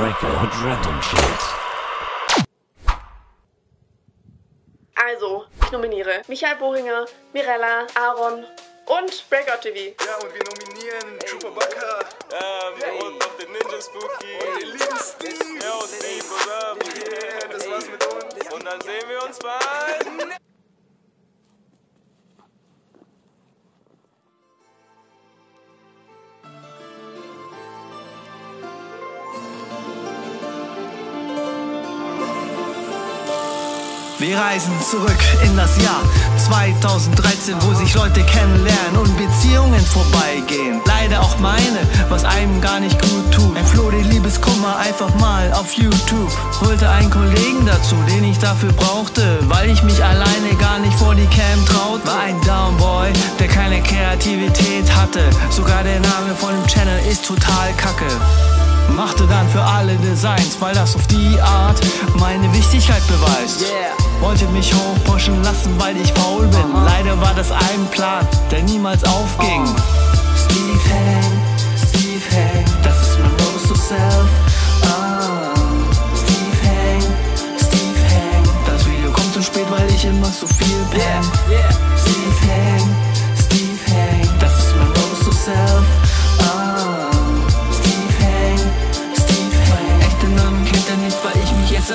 Breaker und Random Shit. Also, ich nominiere Michael Bohringer, Mirella, Aaron und Breakout TV. Ja, und wir nominieren Chewbacca. Ähm, und noch den Ninja Spooky. Und den lieben Steve. Yo, Steve, what's up? Yeah, das war's mit uns. Und dann sehen wir uns bald. Wir reisen zurück in das Jahr 2013, wo sich Leute kennenlernen und Beziehungen vorbeigehen. Leider auch meine, was einem gar nicht gut tut. Entfloh die Liebeskummer einfach mal auf YouTube. Holte einen Kollegen dazu, den ich dafür brauchte, weil ich mich alleine gar nicht vor die Cam traute. War ein Downboy, der keine Kreativität hatte. Sogar der Name von dem Channel ist total kacke. Machte dann für alle Designs, weil das auf die Art meine Wichtigkeit beweist. Wollte mich hochpushen lassen, weil ich faul bin. Leider war das ein Plan, der niemals aufging. Steve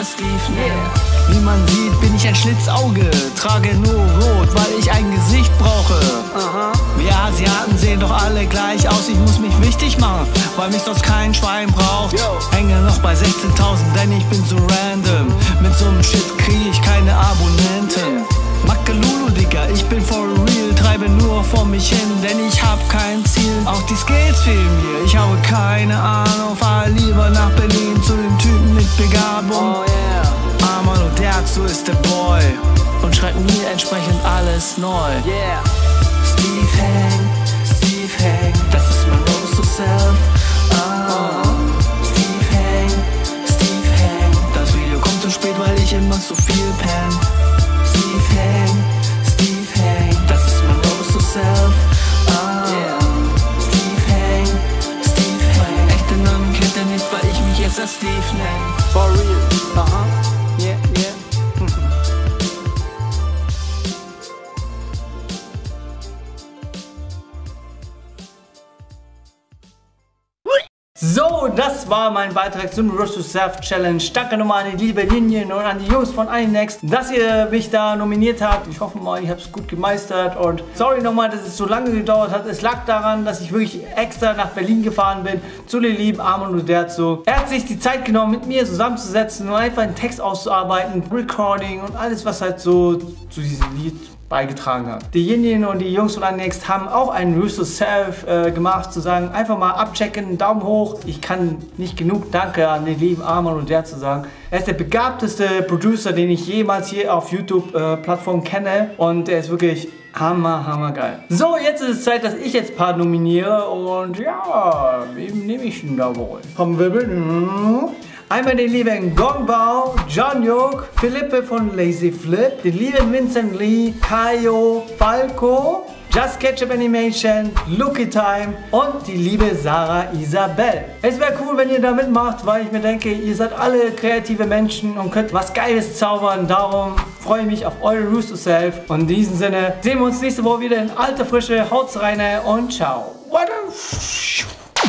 Steve nenne. Wie man sieht, bin ich ein Schlitzauge. Trage nur rot, weil ich ein Gesicht brauche. Wir Asiaten sehen doch alle gleich aus. Ich muss mich wichtig machen, weil mich sonst kein Schwein braucht. Hänge noch bei 16.000, denn ich bin so random. Mit so einem Shit kriege ich keine Abonnenten. Makalulu, Digga, ich bin for real, treibe nur vor mich hin, denn ich hab kein Ziel. Auch die Skills fehlen mir, ich habe keine Ahnung, fahre lieber nach Berlin Typen mit Begabung. Arman und dazu ist der Boy und schreibt mir entsprechend alles neu. Steve Hang, Steve Hang, das ist mein Rose to Self. Ah. Steve Hang, Steve Hang, das Video kommt zu spät, weil ich immer so viel pen. Steve Hang, Steve Hang, das ist mein Rose to Self. Ah. Steve Hang, Steve Hang, echte Namen kennt er nicht, weil ich mich jetzt als Steve nenne. For real, aha, yeah, So, das war mein Beitrag zum Roast to Self Challenge. Danke nochmal an die liebe Linien und an die Jungs von iNext, dass ihr mich da nominiert habt. Ich hoffe mal, ihr habt es gut gemeistert und sorry nochmal, dass es so lange gedauert hat. Es lag daran, dass ich wirklich extra nach Berlin gefahren bin zu den lieben Armin Uderzo. Er hat sich die Zeit genommen, mit mir zusammenzusetzen und einfach einen Text auszuarbeiten, Recording und alles, was halt so zu diesem Lied beigetragen hat. Die Yin und die Jungs von Unnext haben auch einen Roast to Self äh, gemacht, zu sagen, einfach mal abchecken, Daumen hoch. Ich kann nicht genug Danke an den lieben Arman und der zu sagen. Er ist der begabteste Producer, den ich jemals hier auf YouTube-Plattform kenne und er ist wirklich hammer, hammer geil. So, jetzt ist es Zeit, dass ich jetzt ein paar nominiere und ja, wem nehme ich denn da wohl? Trommelwirbel. Einmal den lieben Gongbao, John Yoke, Philippe von Lazy Flip, den lieben Vincent Lee, Kayo, Falco, Just Ketchup Animation, Lucky Time und die liebe Sarah Isabel. Es wäre cool, wenn ihr da mitmacht, weil ich mir denke, ihr seid alle kreative Menschen und könnt was Geiles zaubern. Darum freue ich mich auf eure Roost to Self. Und in diesem Sinne sehen wir uns nächste Woche wieder in alter Frische. Haut's rein und ciao. What a